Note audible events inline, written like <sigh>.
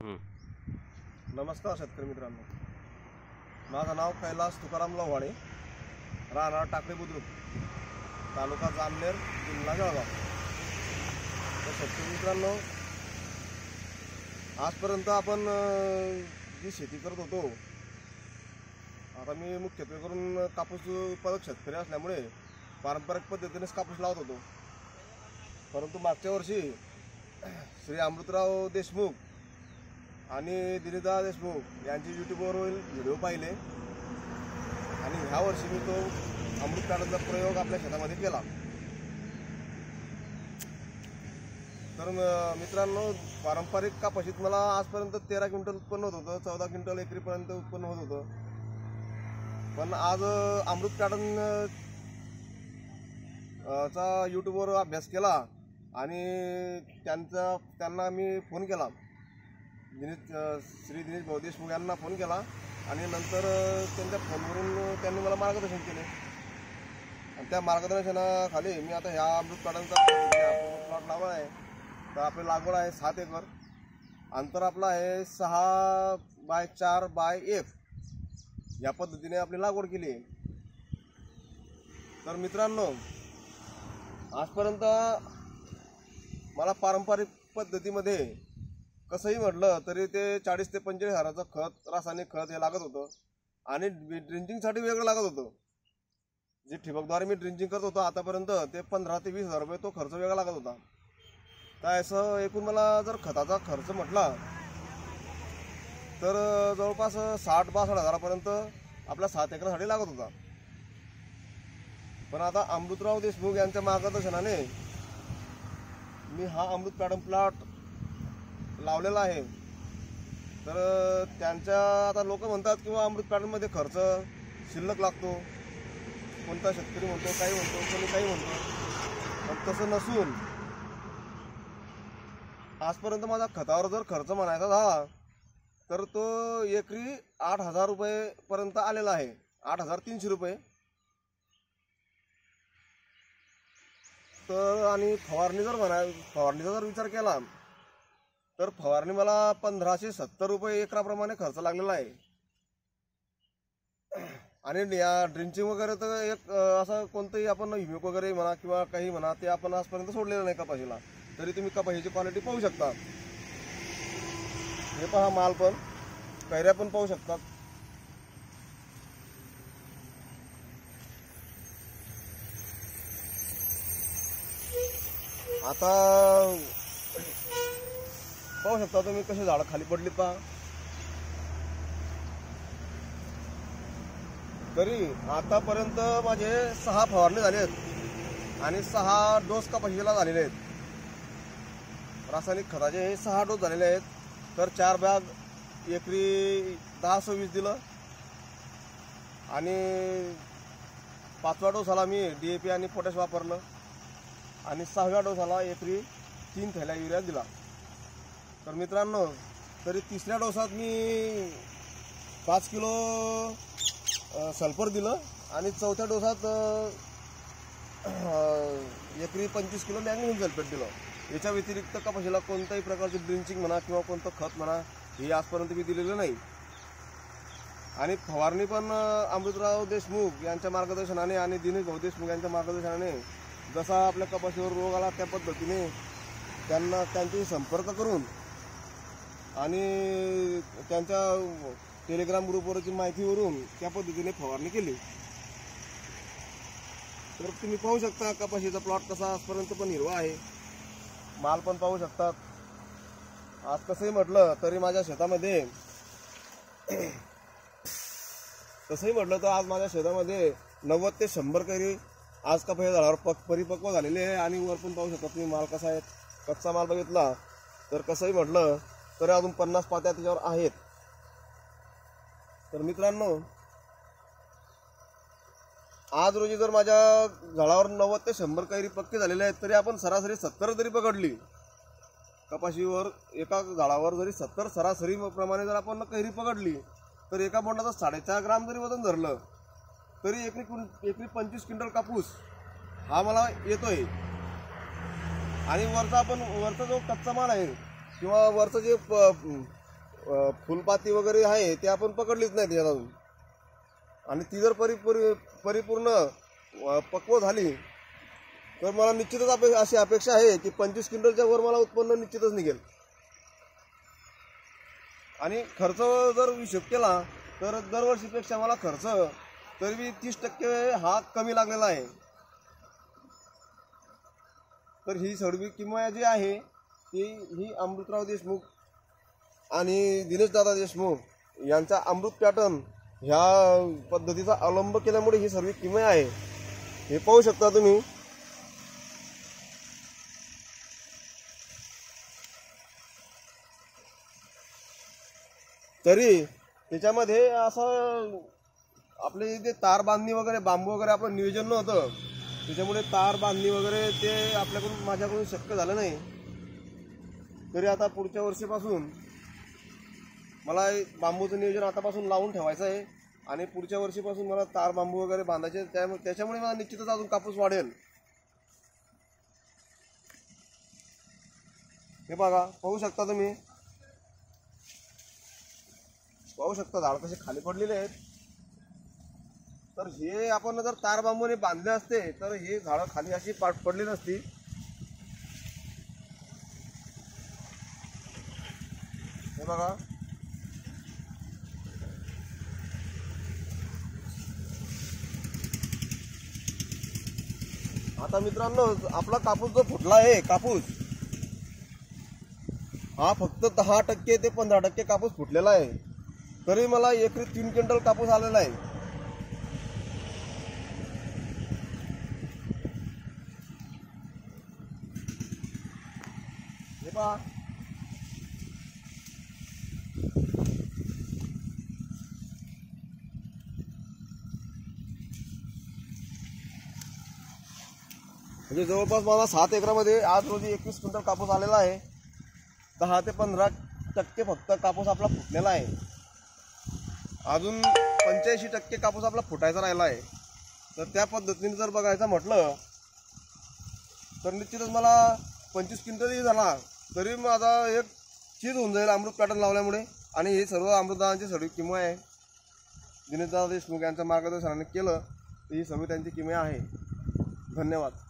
नमस्कार शेतकरी मित्रांनो. माझं नाव कैलास तुकाराम लव्हाणे राहणार टाकळे बुद्रुक तालुका जामनेर जिल्हा जळगाव. तर शेतकरी मित्रांनो आजपर्यंत आपण जी शेती करत होतो आता मी मुख्यत्वे करून कापूस उत्पादक शेतकरी असल्यामुळे पारंपरिक पद्धतीनेच कापूस लावत होतो. परंतु मागच्या वर्षी श्री अमृतराव देशमुख आणि दिलीदा देशमुख यांचे यूट्यूबवरील व्हिडिओ पाहिले. आणि ह्या वर्षी मी तो अमृत काढाचा प्रयोग आपल्या शेतामध्ये केला. तर मित्रांनो पारंपरिक कापाशीत मला आजपर्यंत तेरा क्विंटल उत्पन्न होत होतं चौदा क्विंटल एकरीपर्यंत उत्पन्न होत होतं. पण आज अमृत काढन चा यूट्यूबवर अभ्यास केला आणि त्यांचा त्यांना मी फोन केला. दिनेश श्री दिनेश भाऊ देशमुख यांना फोन केला आणि नंतर त्यांच्या फोनवरून त्यांनी मला मार्गदर्शन केले. आणि त्या मार्गदर्शनाखाली मी आता ह्या अमृत काढांचा प्लॉट लावला आहे. तर आपली लागवड आहे सात एकर. अंतर आपलं आहे सहा बाय चार बाय एक. या पद्धतीने आपली लागवड केली तर मित्रांनो आजपर्यंत मला पारंपरिक पद्धतीमध्ये कसंही म्हटलं तरी ते चाळीस ते पंचेचाळीस हजाराचं खत रासायनिक खत हे लागत होतं. आणि ड्रिंचिंगसाठी वेगळं लागत होतं. जे ठिबकद्वारे मी ड्रिंचिंग करत होतो आतापर्यंत ते पंधरा ते वीस हजार रुपये तो खर्च वेगळा लागत होता. तर असं एकूण मला जर खताचा खर्च म्हटला तर जवळपास साठ बासष्ट हजारापर्यंत आपल्या सात एकरासाठी लागत होता. पण आता अमृतराव देशमुख यांच्या मार्गदर्शनाने मी हा अमृत पॅडम प्लॉट लावलेला आहे. तर त्यांच्या आता लोक म्हणतात किंवा अमृत पॅटर्नमध्ये खर्च शिल्लक लागतो. कोणता शेतकरी म्हणतो काही म्हणतो कोणी काही म्हणतो. पण तसं नसून आजपर्यंत माझा खतावर जर खर्च म्हणायचा झाला तर तो एकरी आठ हजार रुपयेपर्यंत आलेला आहे. आठ हजार तीनशे रुपये. तर आणि फवारणी जर म्हणा फवारणीचा जर विचार केला तर फवारणी मला पंधराशे सत्तर रुपये एकराप्रमाणे खर्च लागलेला आहे. आणि या ड्रिंचिंग वगैरे तर एक असं कोणतंही आपण हिमिक वगैरे म्हणा किंवा काही म्हणा ते आपण आजपर्यंत सोडलेलं नाही कपाशीला. तरी तुम्ही कपाशीची क्वालिटी पाहू शकता. हे पहा माल पण. कैऱ्या पण पाहू शकतात. आता पाहू शकता तुम्ही कसे झाडं खाली पडली पहा. तरी आतापर्यंत माझे सहा फवारणी झाले आहेत आणि सहा डोस कपाशीला झालेले आहेत. रासायनिक खताचे हे सहा डोस झालेले आहेत. तर चार बॅग एकरी दहा सव्वीस दिलं. आणि पाचवा डोस झाला मी डी ए पी आणि पोटॅश वापरलं. आणि सहाव्या डोसाला एकरी तीन थैल्या युरिया दिला. तर मित्रांनो तरी तिसऱ्या डोसात मी पाच किलो सल्फर दिलं आणि चौथ्या डोसात एकरी पंचवीस किलो मॅग्नेशियम सल्फेट दिलं. याच्या व्यतिरिक्त कपाशीला कोणत्याही प्रकारचे ड्रिंचिंग म्हणा किंवा कोणतं खत म्हणा हे आजपर्यंत मी दिलेलं नाही. आणि फवारणी पण अमृतराव देशमुख यांच्या मार्गदर्शनाने आणि दिनेश भाऊ देशमुख यांच्या मार्गदर्शनाने जसा आपल्या कपाशीवर रोग आला त्या पद्धतीने त्यांना त्यांच्याशी संपर्क करून आणि त्यांच्या टेलिग्राम ग्रुपवरची माहितीवरून त्या पद्धतीने फवारणी केली. तर तुम्ही पाहू शकता कपाशीचा प्लॉट कसा आजपर्यंत पण हिरवा आहे. माल पण पाहू शकतात. आज कसंही म्हटलं तरी माझ्या शेतामध्ये <clears throat> तसंही म्हटलं तर आज माझ्या शेतामध्ये नव्वद ते शंभर कैरी आज कपाशी झाडावर पक परिपक्व झालेले आहे. आणि वर पण पाहू शकता तुम्ही माल कसा आहे. कच्चा माल बघितला तर कसंही म्हटलं तर अजून पन्नास पात्या त्याच्यावर आहेत. तर मित्रांनो आज रोजी जर माझ्या झाडावर नव्वद ते शंभर कैरी पक्के झालेले आहेत तरी आपण सरासरी सत्तर जरी पकडली कपाशीवर एका झाडावर जरी सत्तर सरासरी प्रमाणे जर आपण कैरी पकडली तर एका बोंडाचं साडेचार ग्राम जरी वजन धरलं तरी एकरी क्विं- एकरी पंचवीस क्विंटल कापूस हा मला येतोय. आणि वरचा आपण वरचा जो कच्चा माल आहे किंवा वरचं जे प- फुलपाती वगैरे आहे ते आपण पकडलीच नाही त्याच्यात अजून आणि ती जर परि परिपूर्ण पक्व झाली तर मला निश्चितच अपे अशी अपेक्षा आहे की पंचवीस क्विंटलच्या वर मला उत्पन्न निश्चितच निघेल. आणि खर्च जर हिशोब केला तर दरवर्षीपेक्षा मला खर्च तरी बी तीस टक्के हा कमी लागलेला आहे. तर ही सर्व किंमत जी आहे ती ही अमृतराव देशमुख आणि दिनेशदादा देशमुख यांचा अमृत पॅटर्न ह्या पद्धतीचा अवलंब केल्यामुळे ही सर्व किमय आहे. हे पाहू शकता तुम्ही. तरी त्याच्यामध्ये असं आपले जे तार बांधणी वगैरे बांबू वगैरे आपलं नियोजन नव्हतं. त्याच्यामुळे तार बांधणी वगैरे ते आपल्याकडून माझ्याकडून शक्य झालं नाही. तरी आता पुढच्या वर्षीपासून मला बांबूचं नियोजन आतापासून लावून ठेवायचं आहे. आणि पुढच्या वर्षीपासून मला तार बांबू वगैरे बांधायचे त्यामुळे त्याच्यामुळे मला निश्चितच अजून कापूस वाढेल. हे बघा पाहू शकता तुम्ही. पाहू शकता झाड कसे खाली पडलेले आहेत. तर हे आपण जर तार बांबूने बांधले असते तर हे झाडं खाली अशी पाठ पडली नसती. हे बघा. आता मित्रांनो आपला कापूस जो फुटला आहे कापूस हा फक्त दहा टक्के ते पंधरा टक्के कापूस फुटलेला आहे. तरी मला एकरी तीन क्विंटल कापूस आलेला आहे. हे पहा. म्हणजे जवळपास मला सात एकरामध्ये आज रोजी एकवीस क्विंटल कापूस आलेला आहे. दहा ते पंधरा टक्के फक्त कापूस आपला फुटलेला आहे. अजून पंच्याऐंशी टक्के कापूस आपला फुटायचा राहिला आहे. तर त्या पद्धतीने जर बघायचं म्हटलं तर निश्चितच मला पंचवीस क्विंटलही झाला. तरी माझा एक चीज होऊन जाईल अमृत पॅटर्न लावल्यामुळे. आणि हे सर्व अमृतदाची सर्व किंमत आहे. दिनेशदादा देशमुख यांच्या मार्गदर्शनाने केलं. तर ही सर्व त्यांची किमया आहे. धन्यवाद.